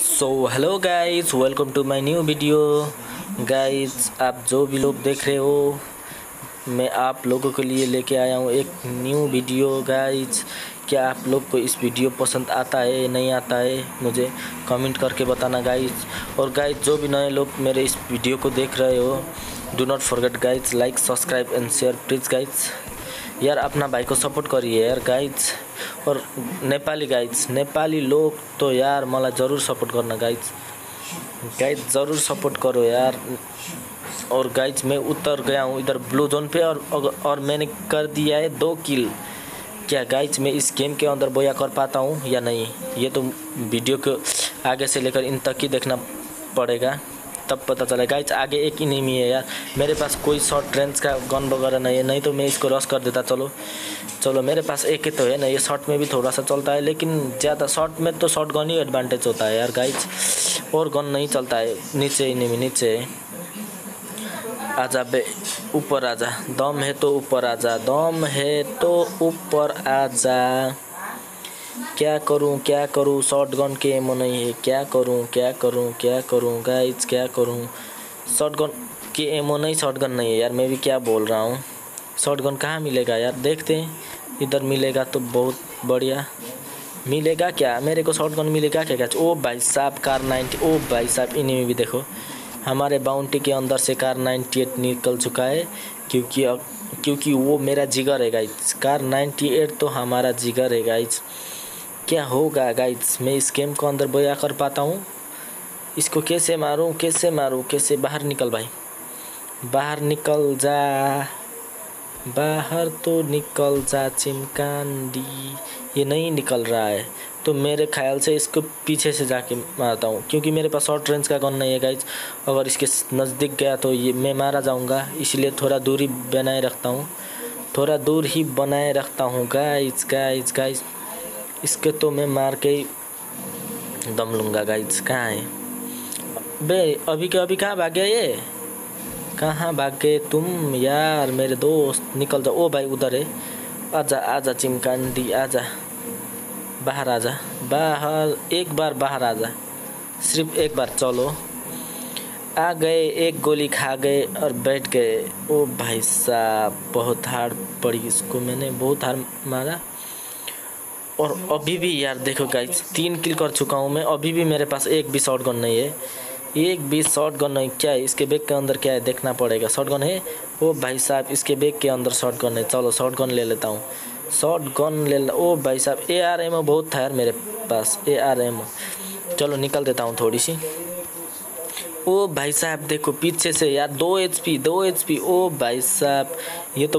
So hello guys welcome to my new video guys आप जो भी लोग देख रहे हो, मैं आप लोगों के लिए लेके आया हूँ एक न्यू वीडियो गाइस क्या आप लोग को इस वीडियो पसंद आता है, नहीं आता है, मुझे कमेंट करके बताना गाइस और गाइस जो भी नए लोग मेरे इस वीडियो को देख रहे हो do not forget guys like subscribe and share please guys यार अपना भाई को सपोर्ट करिए यार गाइड्स और नेपाली गाइड्स नेपाली लोग तो यार मलाई ज़रूर सपोर्ट करना गाइड्स गाइड ज़रूर सपोर्ट करो यार। और गाइड्स मैं उतर गया हूँ, इधर ब्लू जोन पे और और मैंने कर दिया है दो किल क्या गाइड्स मैं इस गेम के अंदर बोया कर पाता हूँ या नहीं? ये तो वीडियो को आगे से लेकर इन तक ही देखना पड़ेगा। तब पता चला गाइज़ आगे एक नहीं है यार। मेरे पास कोई शॉर्ट रेंज का गन वगैरह नहीं है, नहीं तो मैं इसको रश कर देता। चलो चलो, मेरे पास एक ही तो है ना, ये शॉर्ट में भी थोड़ा सा चलता है, लेकिन ज़्यादा शॉर्ट में तो शॉर्ट गन ही एडवांटेज होता है यार गाइज़ और गन नहीं चलता है, नीचे ही नीचे आजा बे, ऊपर आजा। दम है तो ऊपर आजा, दम है तो ऊपर आजा। क्या करूँ क्या करूँ? शॉर्ट गन के एमो नहीं है। क्या करूँ क्या करूँ क्या करूँ? गाइज़ क्या करूँ? शॉर्ट गन के एमो नहीं शॉर्ट गन नहीं है। यार, मैं भी क्या बोल रहा हूँ? शॉर्ट गन कहाँ मिलेगा यार? देखते हैं। इधर मिलेगा तो बहुत बढ़िया। मिलेगा क्या? मेरे को शॉर्ट गन मिलेगा क्या क्या? ओ भाई साहब कार नाइन्टी ओ भाई साहब, इन्हीं में भी देखो। हमारे बाउंड्री के अंदर से कार नाइन्टी एट निकल चुका है, क्योंकि क्योंकि वो मेरा जिगर है गाइज़ कार नाइन्टी एट तो हमारा जिगर है गाइज़ क्या होगा गाइज़ मैं इस गेम को अंदर बोया कर पाता हूँ? इसको कैसे मारूँ कैसे मारूँ? कैसे बाहर निकल भाई? बाहर निकल जा। बाहर तो निकल जा चिमकांडी ये नहीं निकल रहा है। तो मेरे ख्याल से इसको पीछे से जाके मारता हूँ। क्योंकि मेरे पास शॉर्ट रेंज का गन नहीं है गाइज़ अगर इसके नज़दीक गया तो ये मैं मारा जाऊँगा। इसलिए थोड़ा दूरी बनाए रखता हूँ। थोड़ा दूर ही बनाए रखता हूँ गाइज़ गाइज़ गाइज़ इसके तो मैं मार के ही दम लूँगा गाइज़ कहाँ है? बे, अभी के अभी कहाँ भाग गया ये? कहाँ भाग गए तुम? यार, मेरे दोस्त निकल जाओ ओ भाई, उधर है। आजा आजा चिमकांडी, आजा। बाहर आजा बाहर, एक बार बाहर आजा सिर्फ़ एक बार चलो। आ गए, एक गोली खा गए और बैठ गए। ओ भाई साहब, बहुत हार्ड पड़ी इसको मैंने, बहुत हार मारा। और अभी भी यार देखो गाइस तीन किल कर चुका हूँ मैं। अभी भी मेरे पास एक भी शॉर्ट गन नहीं है। एक भी शॉर्ट गन नहीं, क्या है इसके बैग के अंदर क्या है, देखना पड़ेगा। शॉर्ट गन है? ओ भाई साहब, इसके बैग के अंदर शॉर्ट गन है। चलो शॉर्ट गन ले लेता हूँ। शॉर्ट गन ले ओ भाई साहब ए आर एम बहुत था यार मेरे पास ए आर एम चलो निकल देता हूँ थोड़ी सी। ओ भाई साहब, देखो पीछे से यार दो एच पी दो एच पी ओ भाई साहब, ये तो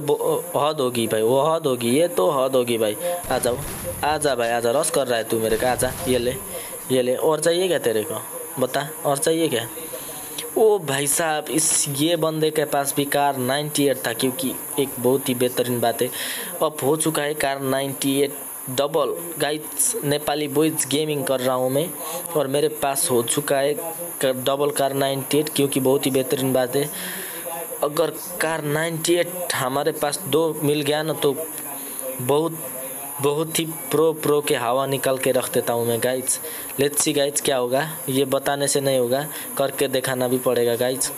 हद होगी भाई, वो हद होगी, ये तो हद होगी भाई। आ जाओ, आ जा भाई, आ जा, रस कर रहा है तू मेरे का, आ जा, ये ले ये ले। और चाहिए क्या तेरे को? बता, और चाहिए क्या? ओ भाई साहब, इस ये बंदे के पास भी कार 98 था, क्योंकि एक बहुत ही बेहतरीन बात है। अब हो चुका है Kar 98 double guides Nepali boys gaming कर रहा हूँ मैं, और मेरे पास हो चुका है डबल कार 98 क्योंकि बहुत ही बेहतरीन बात है। अगर कार 98 हमारे पास दो मिल गया ना तो बहुत बहुत ही प्रो प्रो के हवा निकाल के रख देता हूँ मैं गाइड्स लेट्स सी गाइड्स क्या होगा? ये बताने से नहीं होगा. करके दिखाना भी पड़ेगा गाइज़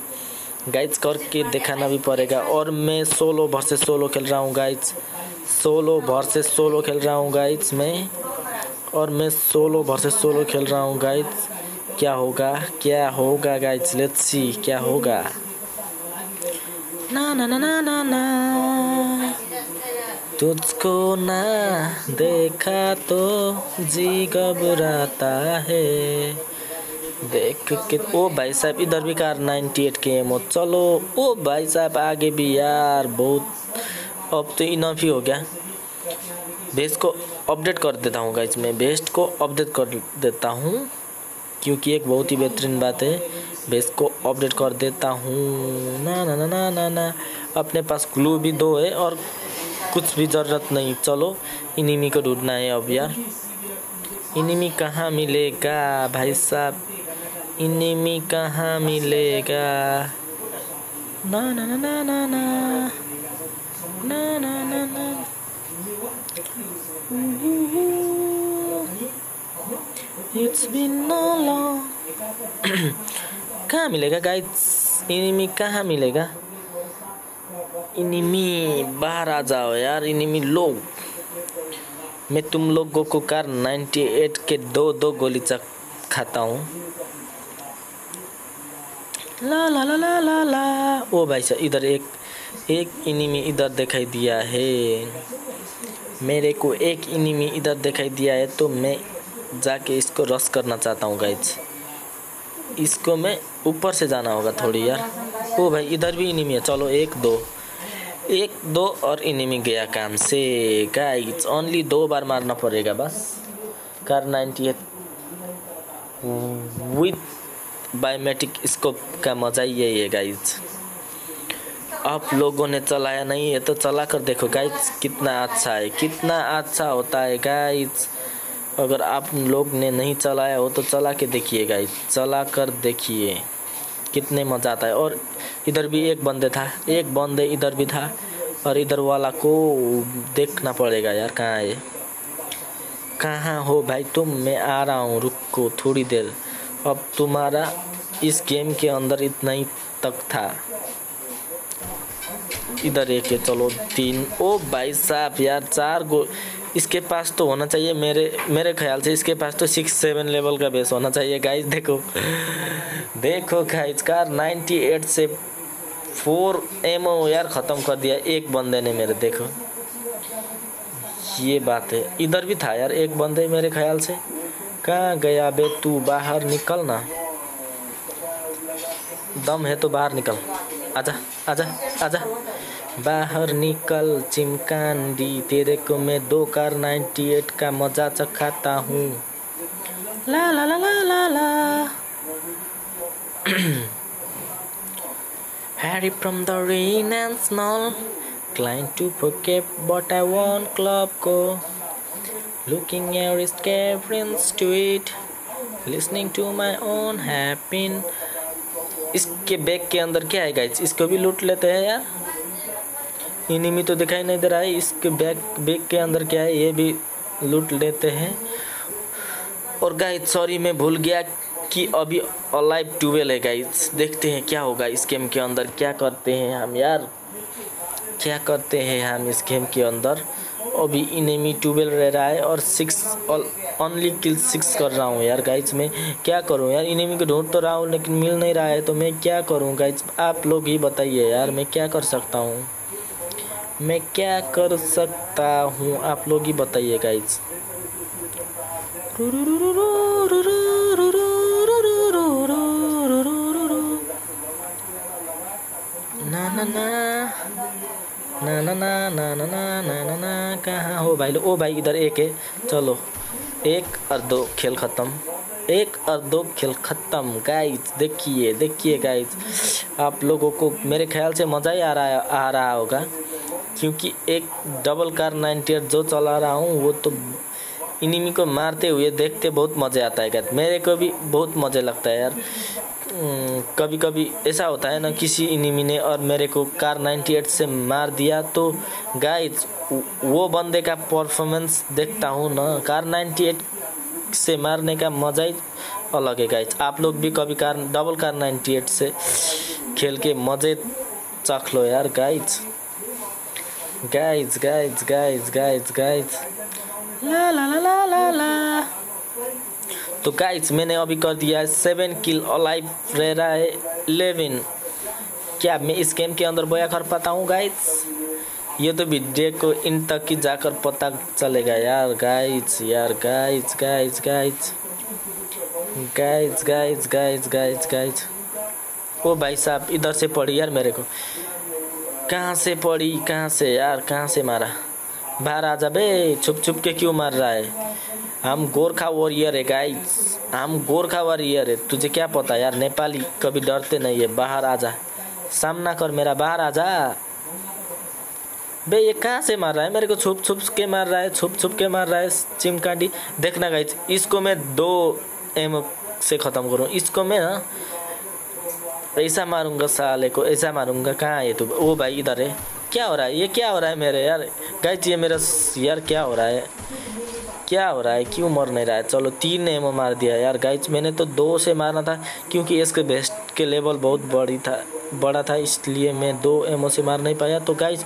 गाइड्स करके दिखाना भी पड़ेगा. और मैं सोलो भर से सोलो खेल रहा हूँ गाइड्स सोलो भर से सोलो खेल रहा हूँ गाइड्स मैं. और मैं सोलो भर से सोलो खेल रहा हूँ गाइड्स क्या होगा? क्या होगा गाइड्स लेट्स सी क्या होगा? ना ना ना ना ना ना. तुझको ना देखा तो जी घबराता है। देख के ओ भाई साहब, इधर भी कार 98 के एम चलो, ओ भाई साहब, आगे भी यार बहुत। अब तो इनफ ही हो गया। बेस्ट को अपडेट कर देता हूँ गाइज़ मैं बेस्ट को अपडेट कर देता हूँ। क्योंकि एक बहुत ही बेहतरीन बात है बेस को अपडेट कर देता हूँ। ना ना ना ना ना ना। अपने पास ग्लू भी दो है और कुछ भी ज़रूरत नहीं। चलो इनिमी को ढूंढना है अब यार। इनिमी कहाँ मिलेगा भाई साहब? इनिमी कहाँ मिलेगा? ना ना ना ना ना ना। ना ना ना ना। इट्स बिन लॉन्ग कहाँ मिलेगा गाइस इनिमी कहाँ मिलेगा? इनिमी बाहर आ जाओ यार इनिमी लोग मैं तुम लोगों को कार 98 के दो दो गोली चक खाता हूँ। ला ला ला ला ला ला। ओ भाई साहब, इधर एक एक इनिमी इधर दिखाई दिया है। मेरे को एक इनिमी इधर दिखाई दिया है तो मैं जाके इसको रस करना चाहता हूँ गाइज़ इसको मैं ऊपर से जाना होगा थोड़ी, यार। ओ भाई, इधर भी इनिमी है। चलो, एक, दो। एक, दो और इनिमी गया काम से। गाइज़ ओनली दो बार मारना पड़ेगा बस। Kar ninety eight with biometric scope का मज़ा ही यही है गाइज़ आप लोगों ने चलाया नहीं है तो चला कर देखो गाइज़ कितना अच्छा है, कितना अच्छा होता है गाइज़ अगर आप लोग ने नहीं चलाया हो तो चला के देखिए गाइज़ चला कर देखिए। कितने मज़ा आता है। और इधर भी एक बंदे था, एक बंदे इधर भी था, और इधर वाला को देखना पड़ेगा यार कहाँ है। कहाँ हो भाई तुम? मैं आ रहा हूँ, रुको थोड़ी देर। अब तुम्हारा इस गेम के अंदर इतना ही तक था। इधर एक है, चलो तीन। ओ भाई साहब यार, चार गो इसके पास तो होना चाहिए, मेरे मेरे ख्याल से इसके पास तो सिक्स सेवन लेवल का बेस होना चाहिए गाइज़ देखो। देखो गाइस कार 98 से फोर एमओ यार ख़त्म कर दिया एक बंदे ने मेरे, देखो। ये बात है। इधर भी था यार एक बंदे मेरे ख्याल से। कहाँ गया बे तू? बाहर निकल ना। दम है तो बाहर निकल। आजा आजा आजा। बाहर निकल चिमकांडी तेरे को मैं दो कार 98 का मज़ा चखाता हूँ ला ला ला ला ला ला Harry from the rain and snow Trying to forget but I want club go Looking at his caverns to it Listening to my own happy इसके बैग के अंदर क्या है गाइस इसको भी लूट लेते हैं यार इनिमी तो दिखाई नहीं दे रहा है। इसके बैग बैग के अंदर क्या है, ये भी लूट लेते हैं। और गाइस सॉरी मैं भूल गया कि अभी अलाइव ट्यूबवेल है गाइस देखते हैं क्या होगा इस गेम के अंदर। क्या करते हैं हम, यार? क्या करते हैं हम इस गेम के अंदर? अभी इनेमी ट्यूबवेल रह रहा है और सिक्स ओनली किल सिक्स कर रहा हूँ यार गाइज़ मैं क्या करूँ यार? इनेमी को ढूंढ तो रहा हूँ, लेकिन मिल नहीं रहा है तो मैं क्या करूँ गाइज़ आप लोग ही बताइए यार, मैं क्या कर सकता हूँ? मैं क्या कर सकता हूँ? आप लोग ही बताइए गाइज़ ना ना ना. ना ना ना ना ना ना ना ना ना. कहाँ हो भाई? ओ भाई, इधर एक है. चलो. एक और दो खेल ख़त्म. एक और दो खेल ख़त्म गाइज़ देखिए देखिए गाइज़ आप लोगों को मेरे ख्याल से मज़ा ही आ रहा आ रहा होगा. क्योंकि एक डबल कार नाइन्टी जो चला रहा हूँ, वो तो इनिमी को मारते हुए देखते बहुत मज़े आता है गाइज़ मेरे को भी बहुत मज़े लगता है, यार। कभी कभी ऐसा होता है ना, किसी इनिमी ने और मेरे को कार 98 से मार दिया तो गाइज़ वो बंदे का परफॉर्मेंस देखता हूँ ना कार 98 से मारने का मज़ा ही अलग है गाइज़ आप लोग भी कभी कार डबल कार 98 से खेल के मज़े चख लो, यार guys guys guys guys guys guys ला ला ला ला ला ला तो गाइस मैंने अभी कर दिया है सेवन किल अलाइव रह रहा है इलेवन क्या मैं इस गेम के अंदर बोया कर पाता हूँ गाइस ये तो वीडियो को इन तक ही जाकर पता चलेगा, यार गाइस यार guys guys guys guys guys guys guys guys ओ भाई साहब, इधर से पड़ी यार मेरे को। कहाँ से पड़ी, कहाँ से? यार, कहाँ से मारा? बाहर आ जा बे, छुप छुप के क्यों मार रहा है? हम गोरखा वॉरियर है गाइस हम गोरखा वॉरियर है. तुझे क्या पता? यार, नेपाली कभी डरते नहीं है. बाहर आ जा. सामना कर मेरा, बाहर आ जा. बे, ये कहाँ से मार रहा है? मेरे को छुप छुप के मार रहा है, छुप छुप के मार रहा है चिमकांडी देखना गाइस इसको मैं दो एम से ख़त्म करूँ. इसको मैं ना ऐसा मारूँगा साले को, ऐसा मारूँगा, कहाँ है तू? ओ भाई इधर है। क्या हो रहा है? ये क्या हो रहा है मेरे यार? गाइस ये मेरा यार क्या हो रहा है? क्या हो रहा है? क्यों मर नहीं रहा है? चलो, तीन एमओ मार दिया यार। गाइज़ मैंने तो दो से मारना था, क्योंकि इसके बेस्ट के लेवल बहुत बड़ी था, बड़ा था, इसलिए मैं दो एमओ से मार नहीं पाया। तो गाइज़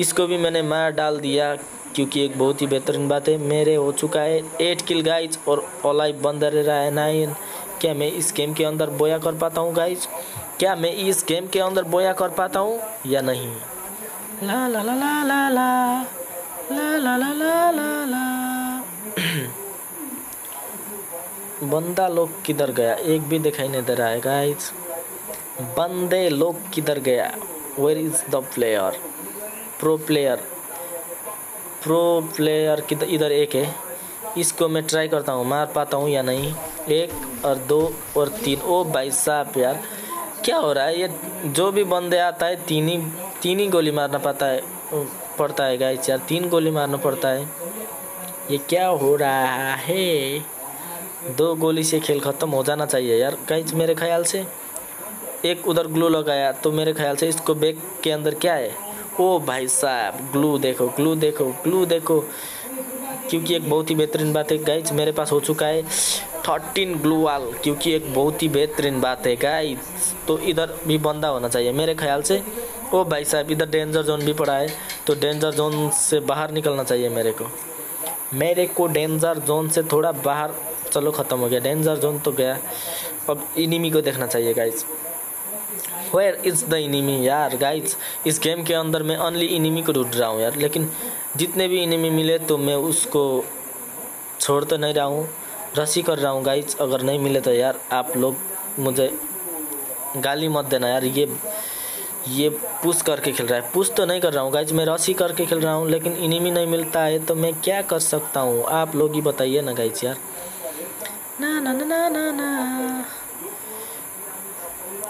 इसको भी मैंने मार डाल दिया, क्योंकि एक बहुत ही बेहतरीन बात है। मेरे हो चुका है एट किल गाइज़ और ऑलाइव बंद रह रहा है नाइन क्या मैं इस गेम के अंदर बोया कर पाता हूँ गाइज़ क्या मैं इस गेम के अंदर बोया कर पाता हूँ या नहीं ला ला ला ला ला ला ला ला ला ला ला ला बंदा लोग किधर गया एक भी दिखाई नहीं दे रहा है गाइज़ बंदे लोग किधर गया where is the player pro player pro player किधर इधर एक है इसको मैं ट्राई करता हूँ मार पाता हूँ या नहीं एक और दो और तीन। ओ भाई साहब यार, क्या हो रहा है? ये जो भी बंदे आता है, तीन ही तीन ही गोली मारना पड़ता है पड़ता है गाइस यार, तीन गोली मारना पड़ता है। ये क्या हो रहा है? दो गोली से खेल ख़त्म हो जाना चाहिए यार गाइस मेरे ख्याल से। एक उधर ग्लू लगाया तो मेरे ख्याल से इसको बैग के अंदर क्या है? ओ भाई साहब, ग्लू देखो ग्लू देखो ग्लू देखो। क्योंकि एक बहुत ही बेहतरीन बात है गाइज़ मेरे पास हो चुका है। थर्टीन ग्लू वाल क्योंकि एक बहुत ही बेहतरीन बात है गाइज़ तो इधर भी बंदा होना चाहिए। मेरे ख्याल से, ओ भाई साहब, इधर डेंजर जोन भी पड़ा है तो डेंजर जोन से बाहर निकलना चाहिए मेरे को। मेरे को डेंजर जोन से थोड़ा बाहर, चलो ख़त्म हो गया। डेंजर जोन तो गया। अब इनिमी को देखना चाहिए guys where is the enemy यार गाइज़ इस गेम के अंदर मैं ओनली इनिमी को ढूंढ रहा हूँ यार। लेकिन जितने भी इनिमी मिले तो मैं उसको छोड़ तो नहीं रहा हूँ। रसी कर रहा हूँ गाइज़ अगर नहीं मिले तो यार आप लोग मुझे गाली मत देना यार। ये ये पुश करके खेल रहा है। पुश तो नहीं कर रहा हूँ गाइज़ मैं रसी करके खेल रहा हूँ लेकिन इनिमी नहीं मिलता है तो मैं क्या कर सकता हूँ? आप लोग ही बताइए ना गाइज़ यार। ना ना ना ना ना ना।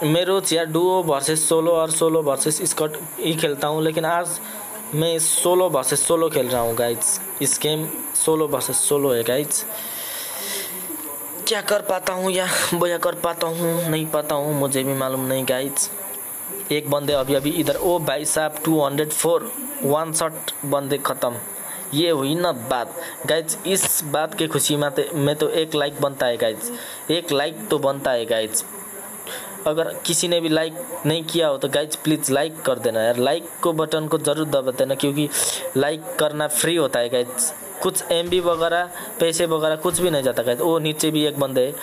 मैं रोज यार डुओ वर्सेस सोलो और सोलो वर्सेस स्कॉट ही खेलता हूँ लेकिन आज मैं सोलो वर्सेस सोलो खेल रहा हूँ गाइज़ इस गेम सोलो वर्सेस सोलो है गाइज़ क्या कर पाता हूँ या बोया कर पाता हूँ, नहीं पाता हूँ, मुझे भी मालूम नहीं गाइज़ एक बंदे अभी अभी इधर, ओ भाई साहब two hundred four one shot बंदे ख़त्म. ये हुई ना बात. गाइज़ इस बात की खुशी में तो मैं तो एक लाइक बनता है गाइज़ एक लाइक तो बनता है गाइज़ अगर किसी ने भी लाइक नहीं किया हो तो गाइज़ प्लीज़ लाइक कर देना यार. लाइक को बटन को ज़रूर दबा देना, क्योंकि लाइक करना फ्री होता है गाइज़ कुछ एम वगैरह, पैसे वगैरह कुछ भी नहीं जाता गाइज़ वो नीचे भी एक बंदे है।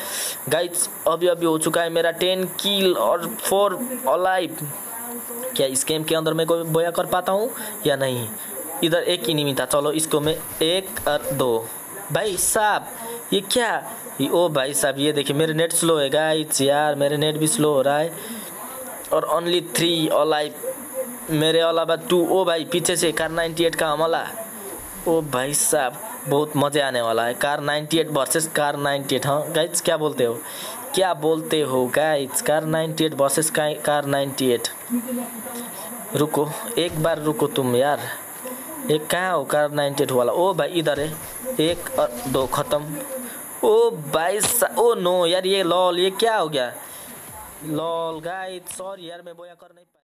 गाइज़ अभी अभी हो चुका है मेरा टेन किल और फोर अलाइव क्या इस गेम के अंदर मैं कोई बोया कर पाता हूँ या नहीं? इधर एक ही नहीं था। चलो, इसको मैं एक और दो। भाई साहब, ये क्या? ये ओ, भाई साहब, ये देखिए, मेरे नेट स्लो है गाइस यार, मेरे नेट भी स्लो हो रहा है। और ओनली थ्री अलाइव मेरे अलावा टू ओ, भाई, पीछे से कार 98 का हमला। ओ भाई साहब, बहुत मज़े आने वाला है। कार 98 वर्सेस कार 98 हाँ गाइज़ क्या बोलते हो? क्या बोलते हो गाइज़ कार 98 वर्सेस कार 98 रुको, एक बार रुको तुम यार। एक कहाँ हो कार 98 वाला? ओ भाई, इधर है। एक और दो ख़त्म। ओ भाई ओ नो यार, ये लॉल, ये क्या हो गया? लॉल गाइस सॉरी यार, मैं बोया कर नहीं